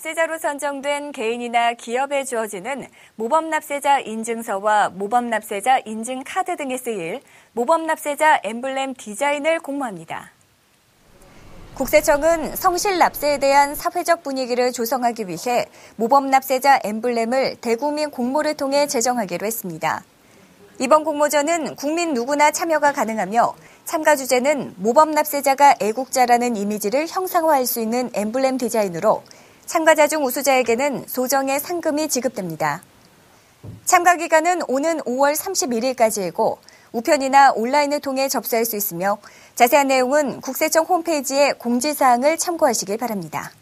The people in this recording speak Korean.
납세자로 선정된 개인이나 기업에 주어지는 모범납세자 인증서와 모범납세자 인증카드 등에 쓰일 모범납세자 엠블렘 디자인을 공모합니다. 국세청은 성실 납세에 대한 사회적 분위기를 조성하기 위해 모범납세자 엠블렘을 대국민 공모를 통해 제정하기로 했습니다. 이번 공모전은 국민 누구나 참여가 가능하며 참가 주제는 모범 납세자가 애국자라는 이미지를 형상화할 수 있는 엠블렘 디자인으로 참가자 중 우수자에게는 소정의 상금이 지급됩니다. 참가 기간은 오는 5월 31일까지이고 우편이나 온라인을 통해 접수할 수 있으며 자세한 내용은 국세청 홈페이지의 공지사항을 참고하시길 바랍니다.